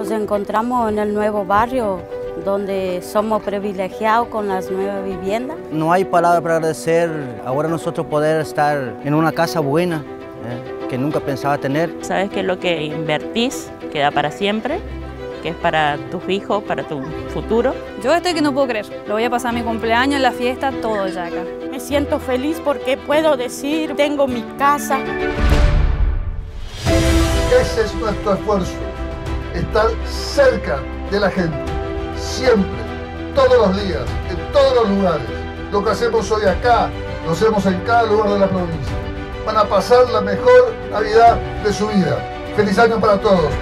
Nos encontramos en el nuevo barrio donde somos privilegiados con las nuevas viviendas. No hay palabra para agradecer ahora nosotros poder estar en una casa buena ¿eh? que nunca pensaba tener. Sabes que lo que invertís queda para siempre, que es para tus hijos, para tu futuro. Yo estoy que no puedo creer. Lo voy a pasar mi cumpleaños, la fiesta, todo ya acá. Me siento feliz porque puedo decir, tengo mi casa. Ese es nuestro esfuerzo, estar cerca de la gente, siempre, todos los días, en todos los lugares. Lo que hacemos hoy acá, lo hacemos en cada lugar de la provincia. Van a pasar la mejor Navidad de su vida. Feliz año para todos.